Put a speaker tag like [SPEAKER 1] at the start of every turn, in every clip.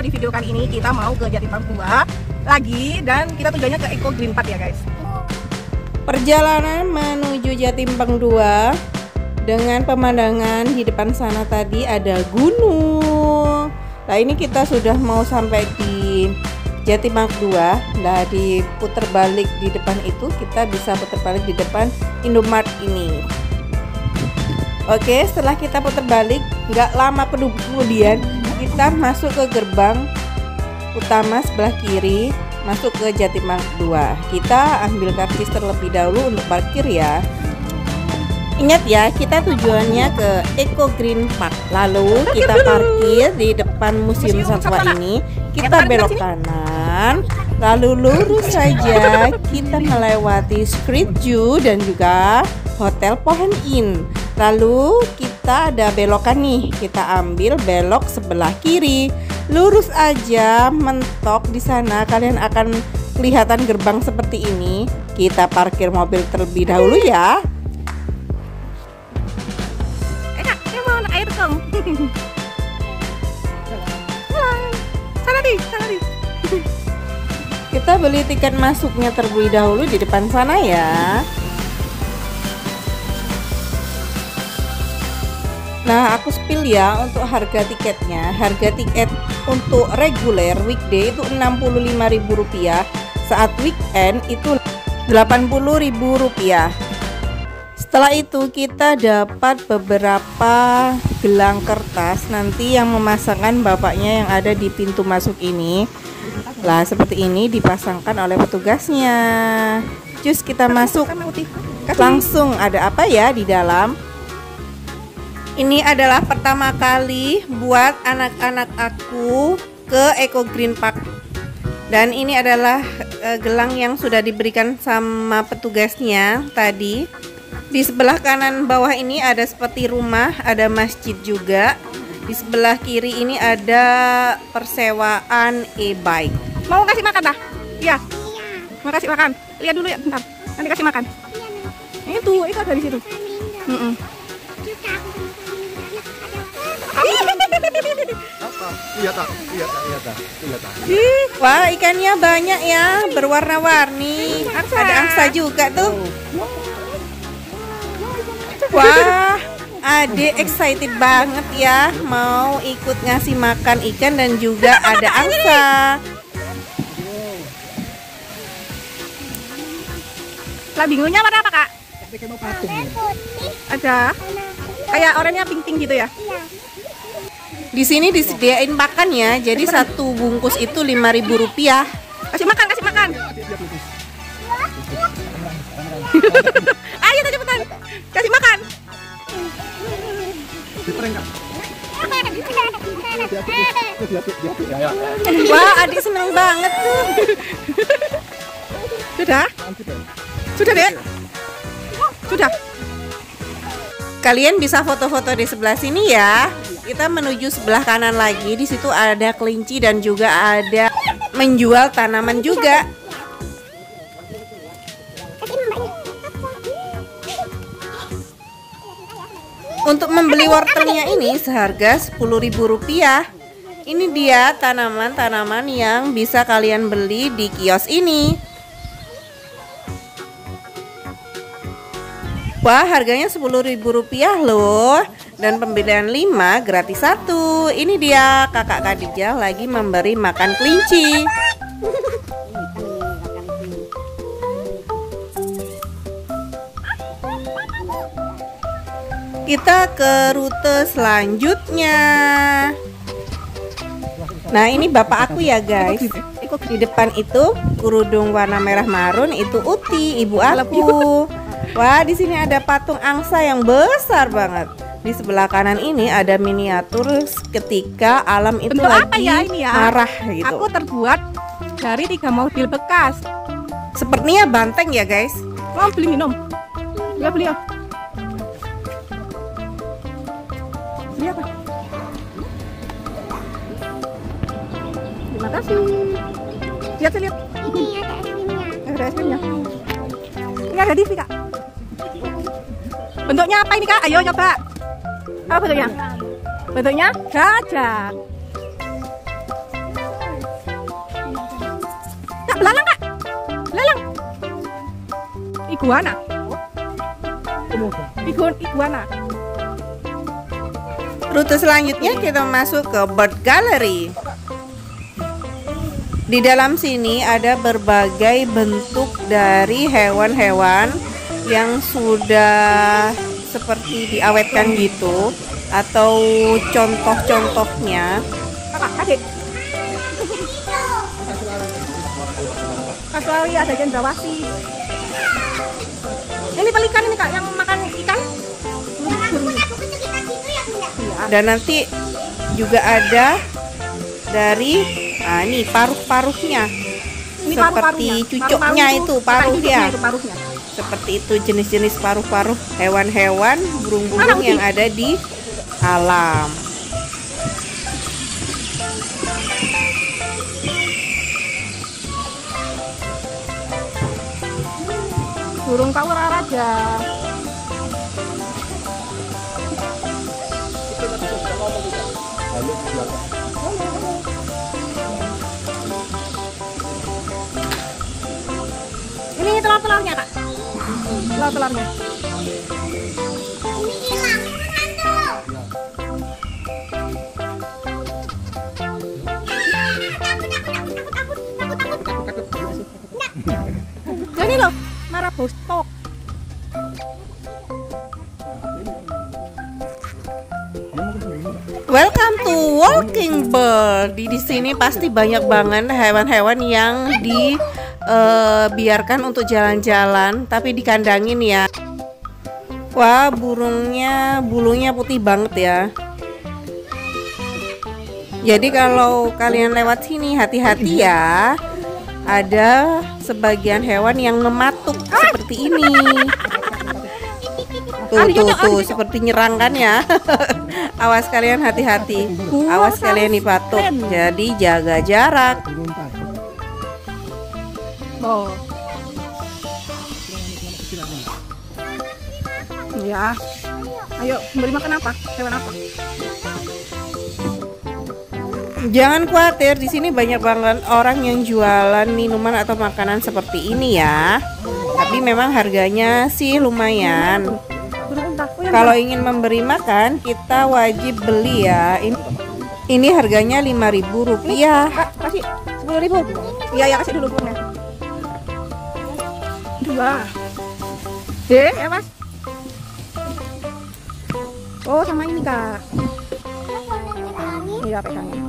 [SPEAKER 1] di video kali ini kita mau ke Jatibank 2 lagi dan kita tujuannya ke Eco Green Park ya guys.
[SPEAKER 2] Perjalanan menuju Jatimbang 2 dengan pemandangan di depan sana tadi ada gunung. Nah ini kita sudah mau sampai di Jatimbang 2. Nah diputar balik di depan itu kita bisa putar balik di depan Indomart ini. Oke setelah kita putar balik nggak lama kemudian kita masuk ke gerbang utama sebelah kiri masuk ke Jatimang 2 kita ambil karcis terlebih dahulu untuk parkir ya Ingat ya, kita tujuannya ke Eco Green Park. Lalu kita parkir di depan Museum Satwa ini. Kita belok kanan, lalu lurus saja kita melewati Street Zoo dan juga Hotel Pohon Inn. Lalu kita ada belokan nih, kita ambil belok sebelah kiri. Lurus aja mentok di sana. Kalian akan kelihatan gerbang seperti ini. Kita parkir mobil terlebih dahulu ya.
[SPEAKER 1] Enak saya mau anak air dong sana di sana di.
[SPEAKER 2] Kita beli tiket masuknya terlebih dahulu di depan sana ya Nah, aku spill ya untuk harga tiketnya. Harga tiket untuk reguler weekday itu Rp65.000. Saat weekend itu Rp80.000. Setelah itu kita dapat beberapa gelang kertas nanti yang memasangkan bapaknya yang ada di pintu masuk ini. Lah, seperti ini dipasangkan oleh petugasnya. Cus kita masuk. Langsung ada apa ya di dalam? Ini adalah pertama kali buat anak-anak aku ke Eco Green Park. Dan ini adalah uh, gelang yang sudah diberikan sama petugasnya tadi. Di sebelah kanan bawah ini ada seperti rumah, ada masjid juga. Di sebelah kiri ini ada persewaan e-bike.
[SPEAKER 1] Mau kasih makan dah? Iya. Mau kasih makan. Lihat dulu ya, bentar. Nanti kasih makan. Itu, itu ada di situ. Mm -mm.
[SPEAKER 3] Apa? Iya tak, iya tak, iya tak, iya tak.
[SPEAKER 2] Wah ikannya banyak ya, berwarna-warni. Ada angsa juga tuh. Wah, Ade excited banget ya mau ikut ngasih makan ikan dan juga ada angsa.
[SPEAKER 1] Labingunya warna apa kak? Ada kayak oranye pink-pink gitu ya?
[SPEAKER 2] Di sini disediain makan ya, jadi satu bungkus itu lima ribu rupiah.
[SPEAKER 1] Kasih makan, kasih makan. Ayo cepetan. Kasih makan.
[SPEAKER 2] Wah, adik seneng banget tuh.
[SPEAKER 1] Sudah? Sudah, Dek? Sudah.
[SPEAKER 2] Kalian bisa foto-foto di sebelah sini ya. Kita menuju sebelah kanan lagi. Di situ ada kelinci dan juga ada menjual tanaman juga. Untuk membeli wortelnya ini seharga Rp10.000. Ini dia tanaman-tanaman yang bisa kalian beli di kios ini. Wah, harganya Rp10.000 loh. Dan pembelian 5 gratis satu. Ini dia Kakak Kadijah lagi memberi makan kelinci. Kita ke rute selanjutnya. Nah, ini bapak aku ya, guys. Di depan itu kerudung warna merah marun itu Uti, ibu aku. Wah, di sini ada patung angsa yang besar banget. Di sebelah kanan ini ada miniatur ketika alam itu
[SPEAKER 1] Bentuk
[SPEAKER 2] lagi
[SPEAKER 1] apa ya ini ya?
[SPEAKER 2] marah gitu.
[SPEAKER 1] Aku terbuat dari tiga mobil bekas.
[SPEAKER 2] Sepertinya banteng ya, guys.
[SPEAKER 1] Mau beli minum? Ya beli ya. Beli apa? Terima kasih. Lihat, lihat. Ada es krimnya. Ini ada TV kak. Bentuknya apa ini kak? Ayo coba. Apa bentuknya? Bentuknya gajah. Kak belalang kak, belalang. Iguana. Igun, iguana.
[SPEAKER 2] Rute selanjutnya kita masuk ke Bird Gallery. Di dalam sini ada berbagai bentuk dari hewan-hewan yang sudah seperti diawetkan gitu atau contoh-contohnya.
[SPEAKER 1] Kasuari ada jendrawasi. Ini pelikan ini kak yang makan ikan. Iya.
[SPEAKER 2] Dan nanti juga ada dari nah ini paruh-paruhnya.
[SPEAKER 1] Ini
[SPEAKER 2] Seperti
[SPEAKER 1] paru-parunya.
[SPEAKER 2] cucuknya
[SPEAKER 1] Paru-paru
[SPEAKER 2] itu,
[SPEAKER 1] bukan
[SPEAKER 2] paruh ya.
[SPEAKER 1] Itu paruhnya.
[SPEAKER 2] Seperti itu jenis-jenis paruh-paruh hewan-hewan burung-burung yang ada di alam.
[SPEAKER 1] Burung paura raja. Ini. Telur-telurnya. Nah, ini loh, marabostok.
[SPEAKER 2] Welcome to Walking Bird. Di di sini pasti banyak banget hewan-hewan yang dibiarkan untuk jalan-jalan, tapi dikandangin ya. Wah, burungnya bulunya putih banget ya. Jadi kalau kalian lewat sini hati-hati ya. Ada sebagian hewan yang ngematuk seperti ini. Tuh, tuh, tuh, seperti nyerang kan ya. Awas kalian hati-hati. Awas kalian dipatuk. Jadi jaga jarak.
[SPEAKER 1] Oh. Ya. Ayo, beri makan apa? Hewan apa?
[SPEAKER 2] Jangan khawatir, di sini banyak banget orang yang jualan minuman atau makanan seperti ini ya. Tapi memang harganya sih lumayan. Kalau ingin memberi makan, kita wajib beli ya. Ini, ini harganya 5.000 rupiah.
[SPEAKER 1] Kak, kasih sepuluh ribu. Iya, ya kasih dulu. Dua. Deh, ya mas. Oh, sama ini kak. Iya, pegangnya.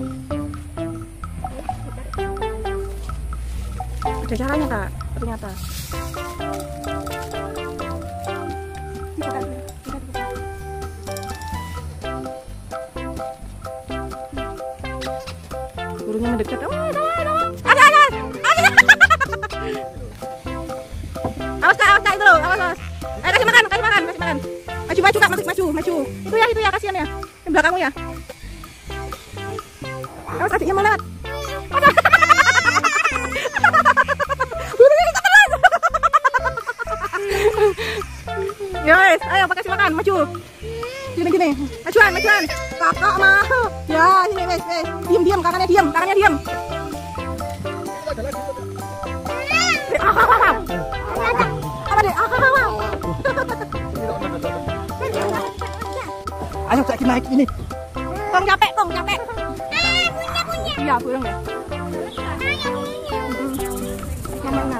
[SPEAKER 1] Ada caranya kak, ternyata. Burungnya mendekat. Oh, Maju, maju kak, maju, maju, maju. Itu ya, itu ya, kasihan ya. Di belakangmu ya. Awas adiknya mau lewat. Wes, ayo pakai kasih makan, maju. Gini gini, majuan, majuan. Kakak mau. Ya, sini wes, wes. Diam, diam, kakaknya diam, kakaknya diam.
[SPEAKER 3] Naik ini.
[SPEAKER 1] Tong capek, tong capek. Iya, burung ya. Yang mana?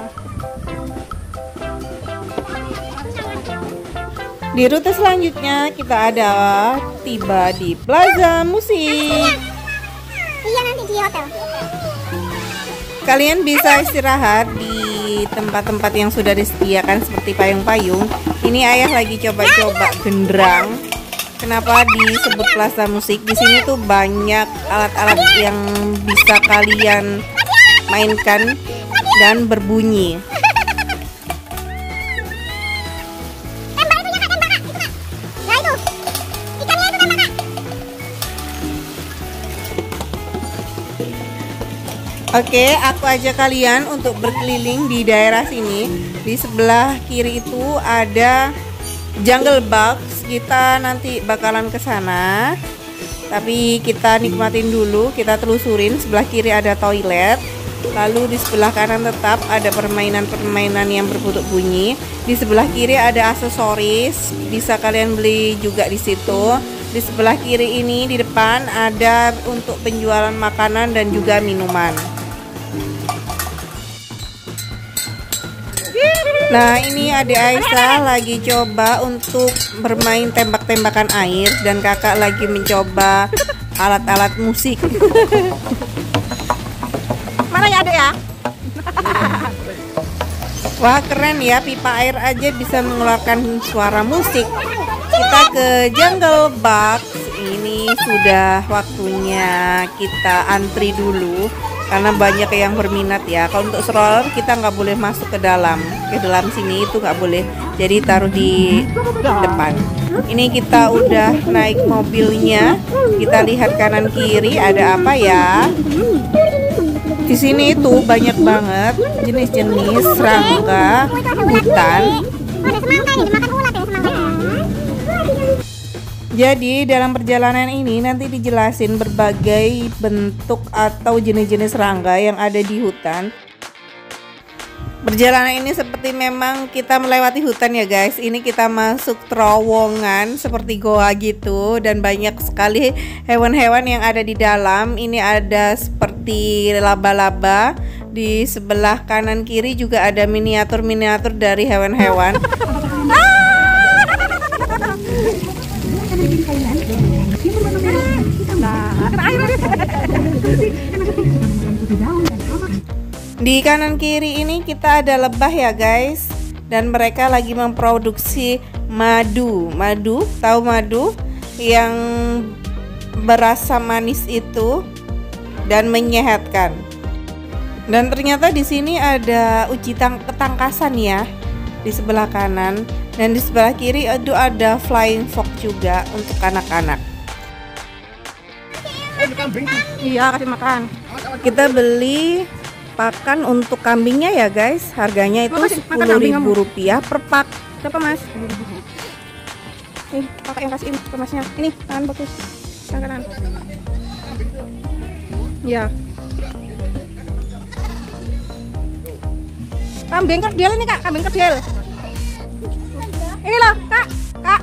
[SPEAKER 2] Di rute selanjutnya kita ada tiba di Plaza Musik.
[SPEAKER 4] Iya nanti di hotel.
[SPEAKER 2] Kalian bisa istirahat di tempat-tempat yang sudah disediakan seperti payung-payung. Ini ayah lagi coba-coba genderang. Kenapa disebut plaza musik? Di sini tuh banyak alat-alat yang bisa kalian mainkan dan berbunyi. Oke, aku ajak kalian untuk berkeliling di daerah sini. Di sebelah kiri itu ada Jungle Box. Kita nanti bakalan ke sana. Tapi kita nikmatin dulu, kita telusurin. Sebelah kiri ada toilet. Lalu di sebelah kanan tetap ada permainan-permainan yang berbentuk bunyi. Di sebelah kiri ada aksesoris, bisa kalian beli juga di situ. Di sebelah kiri ini di depan ada untuk penjualan makanan dan juga minuman. Nah ini adik Aisyah lagi coba untuk bermain tembak-tembakan air dan kakak lagi mencoba alat-alat musik.
[SPEAKER 1] Mana ya adek ya?
[SPEAKER 2] Wah keren ya pipa air aja bisa mengeluarkan suara musik. Kita ke Jungle Box. Ini sudah waktunya kita antri dulu karena banyak yang berminat ya. Kalau untuk stroller kita nggak boleh masuk ke dalam, ke dalam sini itu nggak boleh. Jadi taruh di depan. Ini kita udah naik mobilnya. Kita lihat kanan kiri ada apa ya? Di sini itu banyak banget jenis-jenis serangga hutan. Jadi dalam perjalanan ini nanti dijelasin berbagai bentuk atau jenis-jenis serangga yang ada di hutan. Perjalanan ini seperti memang kita melewati hutan ya guys. Ini kita masuk terowongan seperti goa gitu dan banyak sekali hewan-hewan yang ada di dalam. Ini ada seperti laba-laba. Di sebelah kanan kiri juga ada miniatur-miniatur dari hewan-hewan. Di kanan kiri ini kita ada lebah ya guys. Dan mereka lagi memproduksi madu. Madu, tahu madu? Yang berasa manis itu Dan menyehatkan. Dan ternyata di sini ada uji tang ketangkasan ya Di sebelah kanan. Dan di sebelah kiri itu ada flying fox juga untuk anak-anak.
[SPEAKER 1] Iya kasih makan.
[SPEAKER 2] Kita beli pakan untuk kambingnya ya guys harganya itu sepuluh
[SPEAKER 1] kamu.
[SPEAKER 2] rupiah per pak
[SPEAKER 1] Siapa mas? Nih kakak yang kasihin ke masnya. Ini tangan bagus. Tangan kanan. Ya. Kambing kerdil ini kak, kambing kerdil. Ini loh kak, kak.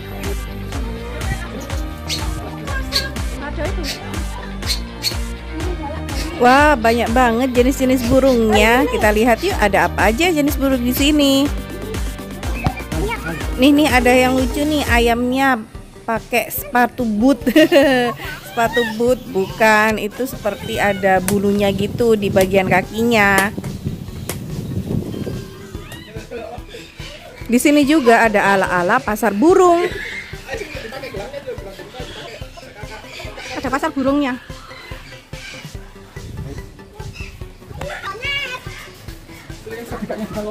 [SPEAKER 2] Wah, banyak banget jenis-jenis burungnya. Kita lihat yuk, ada apa aja jenis burung di sini. Nih nih ada yang lucu nih, ayamnya pakai sepatu boot. sepatu boot bukan, itu seperti ada bulunya gitu di bagian kakinya. Di sini juga ada ala-ala pasar burung.
[SPEAKER 1] Ada pasar burungnya.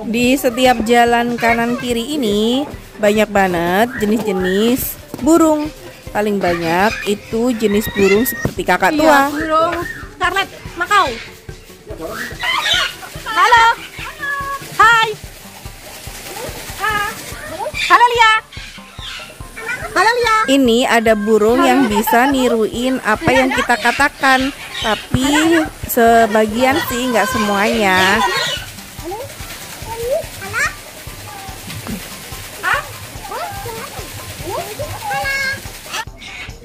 [SPEAKER 2] Di setiap jalan kanan kiri ini banyak banget jenis-jenis burung. Paling banyak itu jenis burung seperti kakak tua.
[SPEAKER 1] Iya, burung scarlet Makau. Halo. Hai. Halo Lia. Halo Lia.
[SPEAKER 2] Ini ada burung yang bisa niruin apa yang kita katakan, tapi sebagian sih nggak semuanya.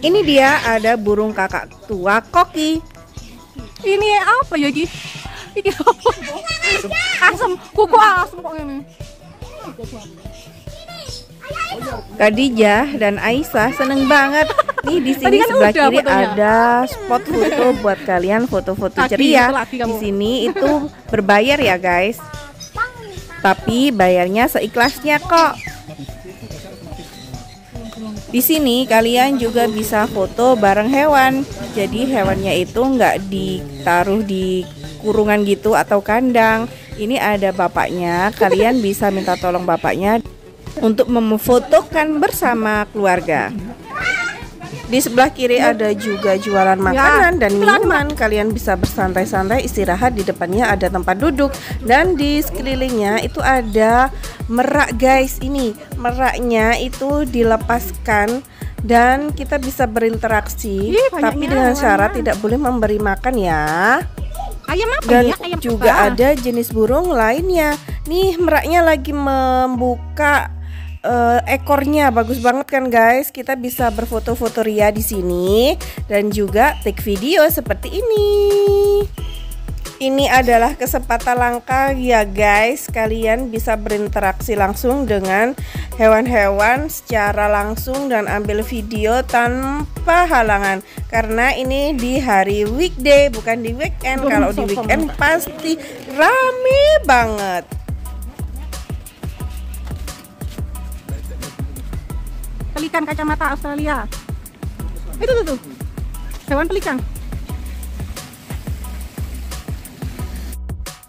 [SPEAKER 2] Ini dia ada burung kakak tua koki.
[SPEAKER 1] Ini apa ya? Ini apa? Asam, kuku asam kok ini.
[SPEAKER 2] Khadijah dan Aisyah seneng banget. Nih di sini
[SPEAKER 1] kan
[SPEAKER 2] sebelah kiri
[SPEAKER 1] fotonya.
[SPEAKER 2] ada spot foto buat kalian foto-foto ceria. Di sini itu berbayar ya guys. Tapi bayarnya seikhlasnya kok. Di sini kalian juga bisa foto bareng hewan. Jadi hewannya itu nggak ditaruh di kurungan gitu atau kandang. Ini ada bapaknya. Kalian bisa minta tolong bapaknya untuk memfotokan bersama keluarga. Di sebelah kiri ada juga jualan makanan dan minuman. Kalian bisa bersantai-santai istirahat di depannya ada tempat duduk dan di sekelilingnya itu ada merak guys. Ini meraknya itu dilepaskan dan kita bisa berinteraksi
[SPEAKER 1] Ih,
[SPEAKER 2] tapi dengan
[SPEAKER 1] hewan
[SPEAKER 2] syarat
[SPEAKER 1] ya.
[SPEAKER 2] tidak boleh memberi makan ya.
[SPEAKER 1] Ayam apa
[SPEAKER 2] Dan
[SPEAKER 1] ya? Ayam
[SPEAKER 2] juga
[SPEAKER 1] apa?
[SPEAKER 2] ada jenis burung lainnya. Nih meraknya lagi membuka eh, ekornya bagus banget kan guys. Kita bisa berfoto-foto ria di sini dan juga take video seperti ini. Ini adalah kesempatan langka ya guys. Kalian bisa berinteraksi langsung dengan hewan-hewan secara langsung dan ambil video tanpa halangan. Karena ini di hari weekday bukan di weekend. Kalau di weekend pasti rame banget.
[SPEAKER 1] Pelikan kacamata Australia. Itu tuh tuh. Hewan pelikan.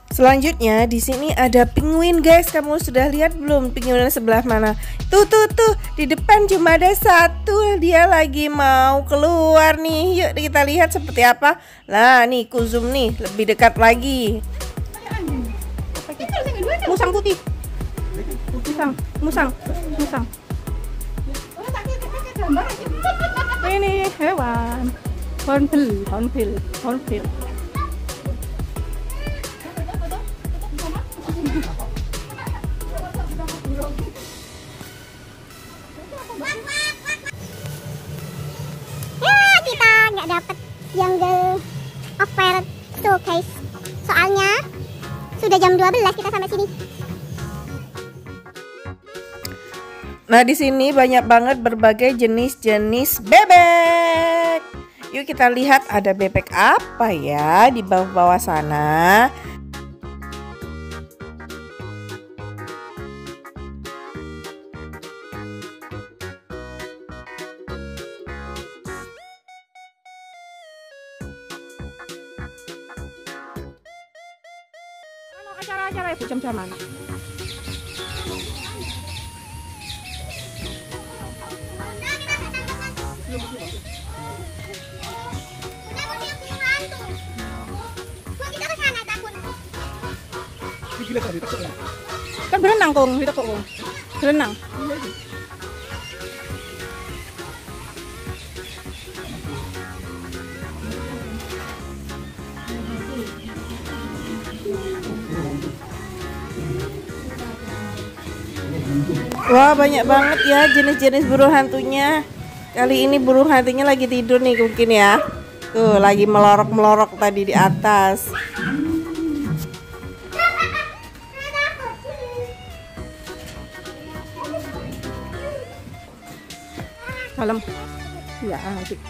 [SPEAKER 2] Selanjutnya di sini ada penguin guys. Kamu sudah lihat belum penguin sebelah mana? Tuh tuh tuh di depan cuma ada satu. Dia lagi mau keluar nih. Yuk kita lihat seperti apa. Nah nih ku zoom nih lebih dekat lagi.
[SPEAKER 1] Musang putih. Musang, musang, musang. Ini hewan. Hornbill, hornbill, hornbill.
[SPEAKER 4] Ya, kita nggak dapet jungle offer showcase. Soalnya sudah jam 12 kita sampai sini.
[SPEAKER 2] Nah di sini banyak banget berbagai jenis-jenis bebek. Yuk kita lihat ada bebek apa ya di bawah-bawah sana.
[SPEAKER 3] Ya
[SPEAKER 2] jenis-jenis burung hantunya. Kali ini burung hantunya lagi tidur nih mungkin ya. Tuh lagi melorok-melorok tadi di atas.
[SPEAKER 1] Malam. Ya, asik.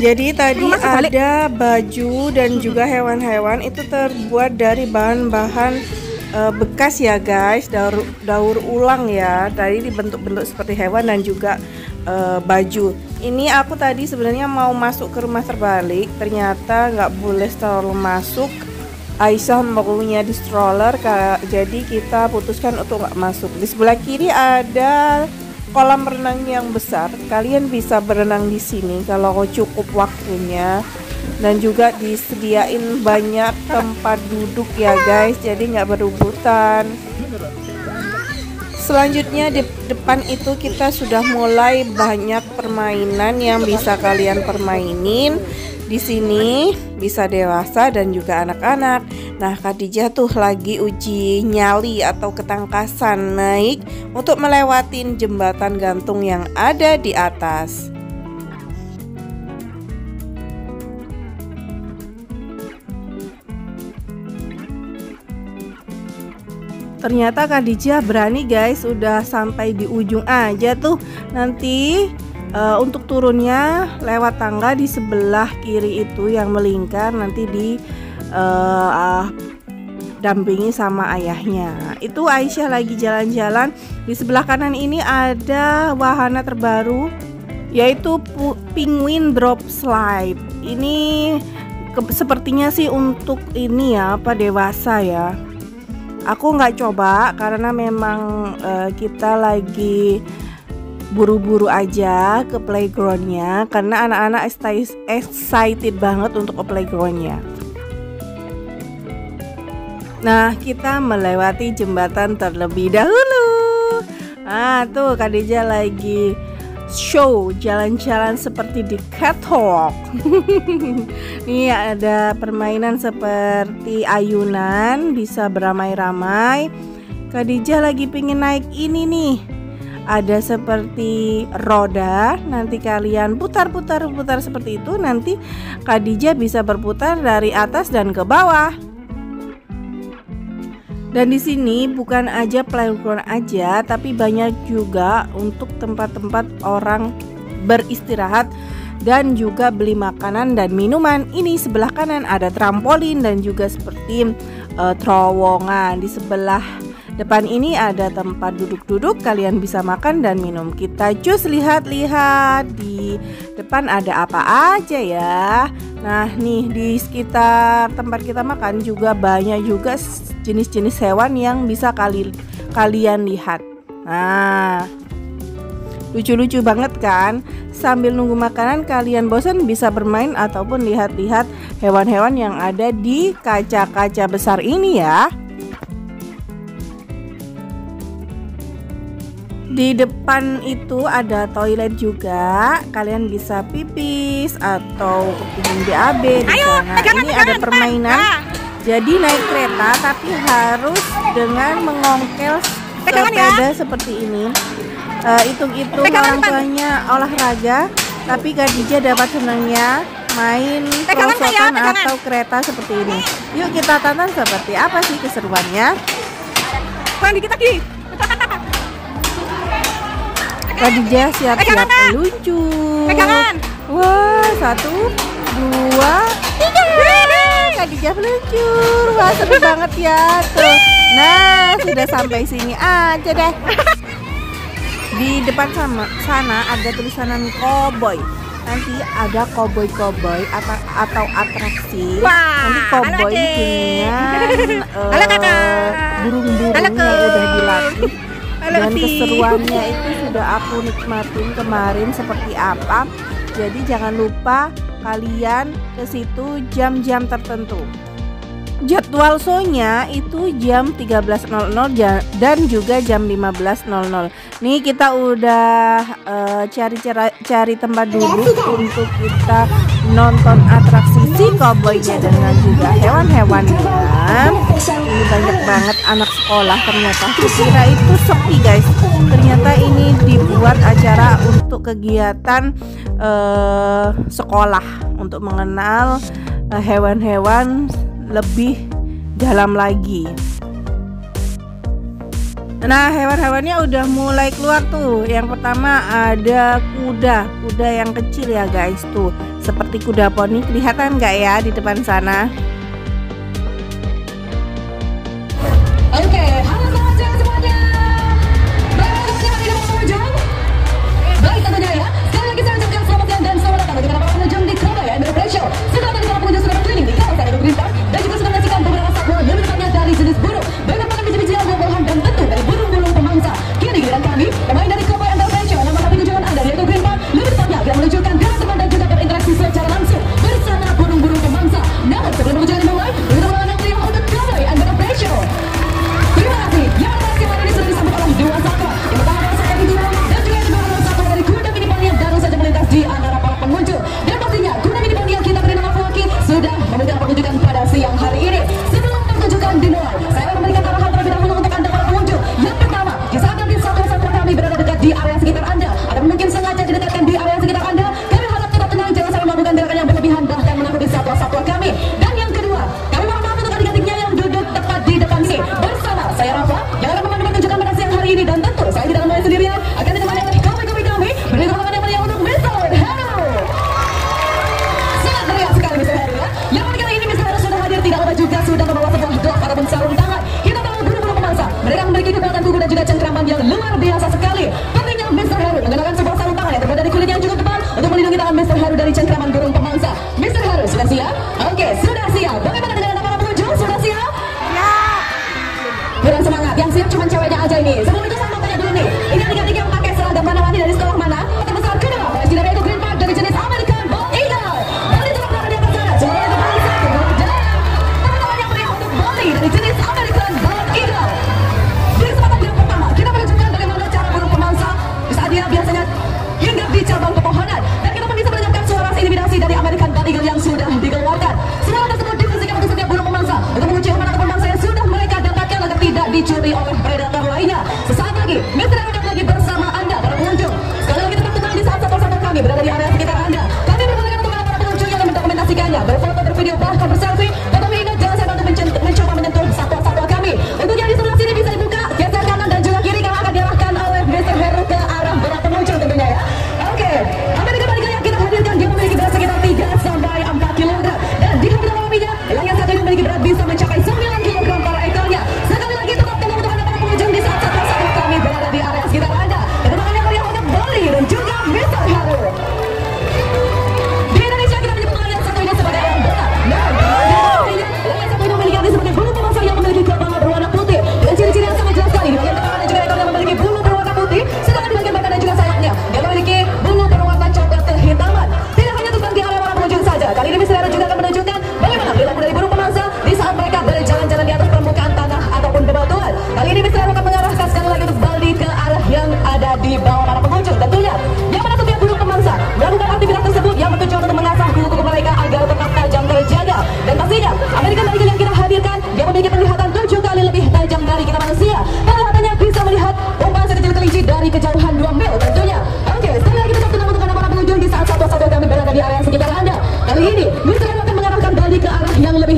[SPEAKER 2] Jadi tadi ada baju dan juga hewan-hewan itu terbuat dari bahan-bahan eh, bekas ya guys, daur daur ulang ya. Tadi dibentuk-bentuk seperti hewan dan juga eh, baju. Ini aku tadi sebenarnya mau masuk ke rumah terbalik, ternyata nggak boleh terlalu masuk. Aisyah maunya di stroller jadi kita putuskan untuk nggak masuk. Di sebelah kiri ada kolam renang yang besar kalian bisa berenang di sini kalau cukup waktunya. Dan juga disediain banyak tempat duduk ya guys. Jadi nggak berebutan. Selanjutnya di depan itu kita sudah mulai banyak permainan yang bisa kalian permainin di sini bisa dewasa dan juga anak-anak. Nah, Khadijah tuh lagi uji nyali atau ketangkasan naik untuk melewati jembatan gantung yang ada di atas. Ternyata Khadijah berani guys, udah sampai di ujung aja tuh. Nanti uh, untuk turunnya lewat tangga di sebelah kiri itu yang melingkar nanti di uh, uh, dampingi sama ayahnya. Itu Aisyah lagi jalan-jalan. Di sebelah kanan ini ada wahana terbaru yaitu penguin drop slide. Ini ke, sepertinya sih untuk ini ya apa dewasa ya. Aku nggak coba karena memang uh, kita lagi buru-buru aja ke playgroundnya karena anak-anak excited banget untuk ke playgroundnya. Nah, kita melewati jembatan terlebih dahulu. Ah, tuh Kadija lagi show jalan-jalan seperti di catwalk. Ini ada permainan seperti ayunan, bisa beramai-ramai. Kadija lagi pingin naik ini nih ada seperti roda nanti kalian putar-putar putar seperti itu nanti Khadijah bisa berputar dari atas dan ke bawah dan di sini bukan aja playground aja tapi banyak juga untuk tempat-tempat orang beristirahat dan juga beli makanan dan minuman. Ini sebelah kanan ada trampolin dan juga seperti uh, terowongan di sebelah Depan ini ada tempat duduk-duduk, kalian bisa makan dan minum. Kita cus lihat-lihat di depan ada apa aja ya. Nah, nih di sekitar tempat kita makan juga banyak juga jenis-jenis hewan yang bisa kali kalian lihat. Nah, lucu-lucu banget kan? Sambil nunggu makanan kalian bosan bisa bermain ataupun lihat-lihat hewan-hewan yang ada di kaca-kaca besar ini ya. Di depan itu ada toilet juga. Kalian bisa pipis atau ingin BAB di sana. Ini ada permainan. Jadi naik kereta tapi harus dengan mengongkel ya. sepeda seperti ini. Uh, hitung-hitung orang tuanya olahraga, tapi Khadijah dapat senangnya main perosotan atau kereta seperti ini. Yuk kita tonton seperti apa sih keseruannya.
[SPEAKER 1] Bang dikit lagi.
[SPEAKER 2] Khadijah siap-siap meluncur. Pegangan. Wah, satu, dua, tiga. Khadijah meluncur. Wah, seru banget ya. Tuh. Nah, sudah sampai sini aja deh. Di depan sama sana ada tulisanan cowboy. Nanti ada cowboy-cowboy atau atau atraksi.
[SPEAKER 1] Wah,
[SPEAKER 2] Nanti cowboy dengan uh, burung-burung yang udah dilatih dan keseruannya itu sudah aku nikmatin kemarin seperti apa. Jadi jangan lupa kalian ke situ jam-jam tertentu. Jadwal show-nya itu jam 13.00 dan juga jam 15.00 nih kita udah uh, cari cari cari tempat duduk untuk kita nonton atraksi si cowboynya dengan juga hewan-hewannya ini banyak banget anak sekolah ternyata. Kira itu sepi guys. Ternyata ini dibuat acara untuk kegiatan uh, sekolah. Untuk mengenal eh, hewan-hewan uh, lebih dalam lagi. Nah hewan-hewannya udah mulai keluar tuh. Yang pertama ada kuda. Kuda yang kecil ya guys tuh. Seperti kuda poni. Kelihatan nggak ya di depan sana
[SPEAKER 5] Mereka memiliki kekuatan tubuh dan juga cengkeraman yang luar biasa sekali. Pentingnya Mr. Haru menggunakan sebuah sarung tangan yang terbuat dari kulit yang cukup tebal untuk melindungi tangan Mr. Haru dari cengkeraman burung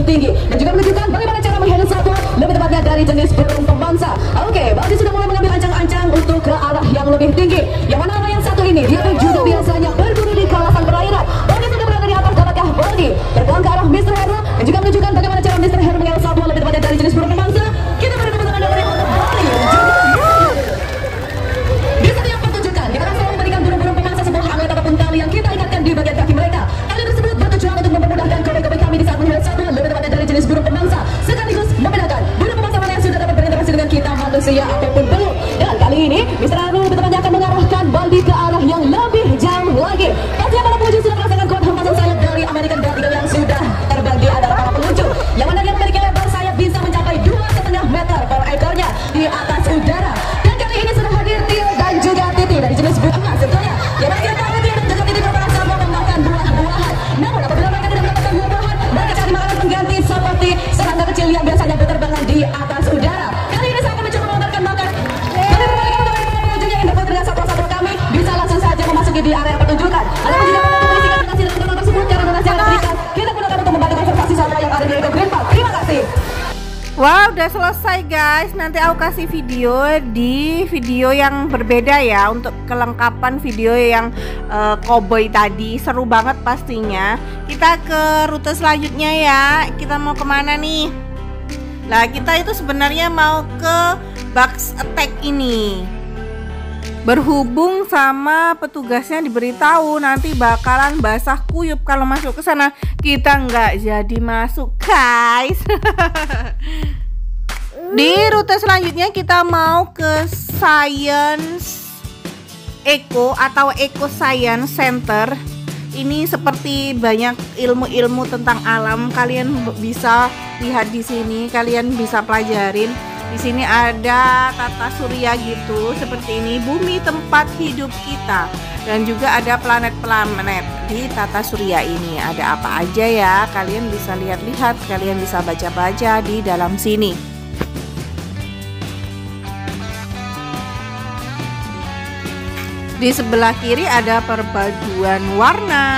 [SPEAKER 5] देंगे
[SPEAKER 2] Wow, udah selesai guys. Nanti aku kasih video di video yang berbeda ya Untuk kelengkapan video yang uh, tadi. Seru banget pastinya. Kita ke rute selanjutnya ya. Kita mau ke mana nih? Nah kita itu sebenarnya mau ke Bugs Attack ini berhubung sama petugasnya diberitahu nanti bakalan basah kuyup kalau masuk ke sana. Kita nggak jadi masuk guys. Di rute selanjutnya kita mau ke Science Eco atau Eco Science Center. Ini seperti banyak ilmu-ilmu tentang alam. Kalian bisa lihat di sini kalian bisa pelajarin. Di sini ada tata surya gitu, seperti ini bumi tempat hidup kita dan juga ada planet-planet di tata surya ini. Ada apa aja ya? Kalian bisa lihat-lihat, kalian bisa baca-baca di dalam sini. Di sebelah kiri ada perpaduan warna.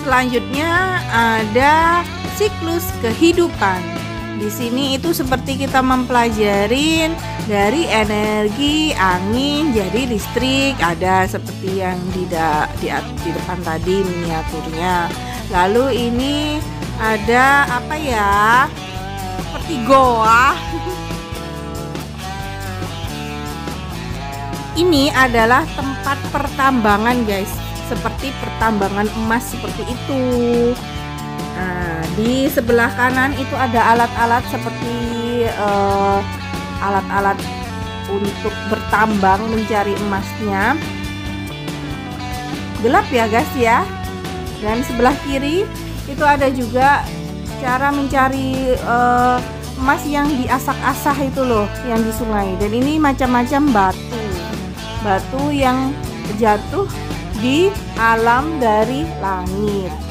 [SPEAKER 2] Selanjutnya ada siklus kehidupan. Di sini itu seperti kita mempelajari dari energi, angin, jadi listrik ada seperti yang di, da, di depan tadi miniaturnya. Lalu ini ada apa ya? Seperti goa. Ini adalah tempat pertambangan guys, seperti pertambangan emas seperti itu. Nah, di sebelah kanan itu ada alat-alat seperti eh, alat-alat untuk bertambang mencari emasnya. Gelap ya guys ya. Dan sebelah kiri itu ada juga cara mencari eh, emas yang diasak-asah itu loh, yang di sungai. Dan ini macam-macam batu. Batu yang jatuh di alam dari langit.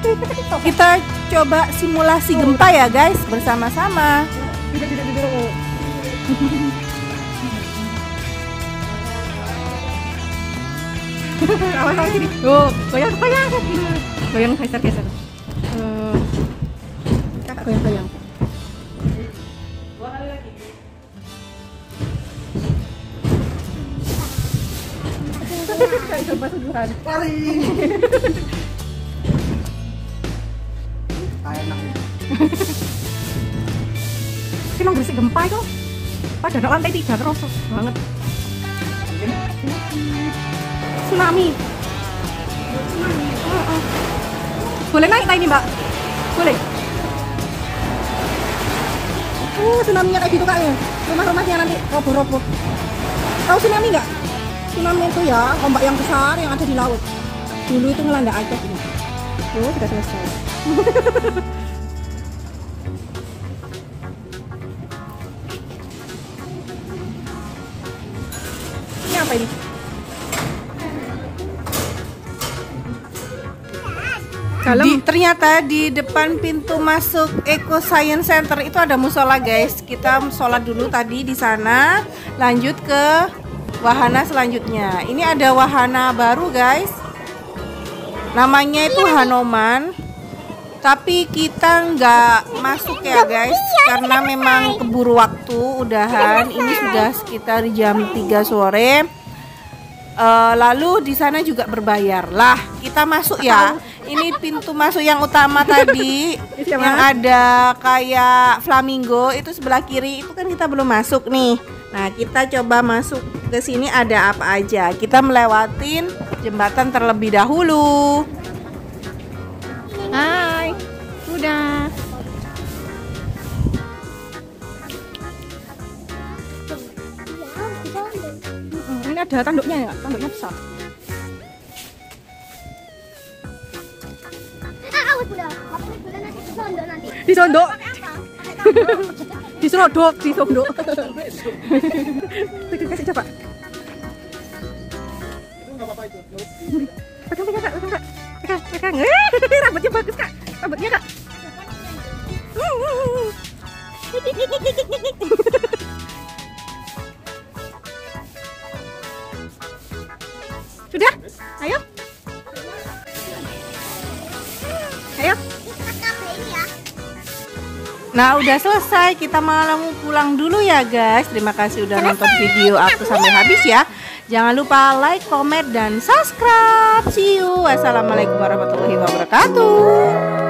[SPEAKER 2] Kita coba simulasi gempa ya guys bersama-sama.
[SPEAKER 1] Awas awas sini. Oh, goyang goyang. Goyang geser geser. Kakak goyang goyang. Kayak coba.
[SPEAKER 3] Enak.
[SPEAKER 1] Ini emang berisik gempa itu. Pada ada lantai tiga terus banget. Tsunami. Heeh. Boleh naik naik ini mbak? Boleh. Uh, tsunami kayak gitu kak ya. Rumah-rumahnya nanti roboh-roboh. Tahu tsunami nggak? Tsunami itu ya ombak yang besar yang ada di laut. Dulu itu ngelanda Aceh ini. Oh, sudah selesai. Ini apa ini?
[SPEAKER 2] Di, ternyata di depan pintu masuk Eco Science Center itu ada musola guys. Kita sholat dulu tadi di sana, lanjut ke wahana selanjutnya. Ini ada wahana baru guys. Namanya itu Hanoman. Tapi kita nggak masuk ya guys karena memang keburu waktu udahan. Ini sudah sekitar jam 3 sore. Eh, lalu di sana juga berbayar. Lah, kita masuk ya. Ini pintu masuk yang utama tadi yang ada kayak flamingo itu sebelah kiri itu kan kita belum masuk nih. Nah, kita coba masuk ke sini ada apa aja. Kita melewatin jembatan terlebih dahulu.
[SPEAKER 1] Ini ada tanduknya ya, tanduknya besar.
[SPEAKER 4] Ah, nanti disondok
[SPEAKER 1] diserodok, disondok. Kasih coba. Pegang, pegang, Kak, pegang, Kak. Pegang, pegang. Eh, rambutnya bagus, Kak. Rambutnya, Kak.
[SPEAKER 2] Nah, udah selesai. Kita malam pulang dulu ya, guys. Terima kasih udah nonton video aku sampai habis ya. Jangan lupa like, comment, dan subscribe. See you. Wassalamualaikum warahmatullahi wabarakatuh.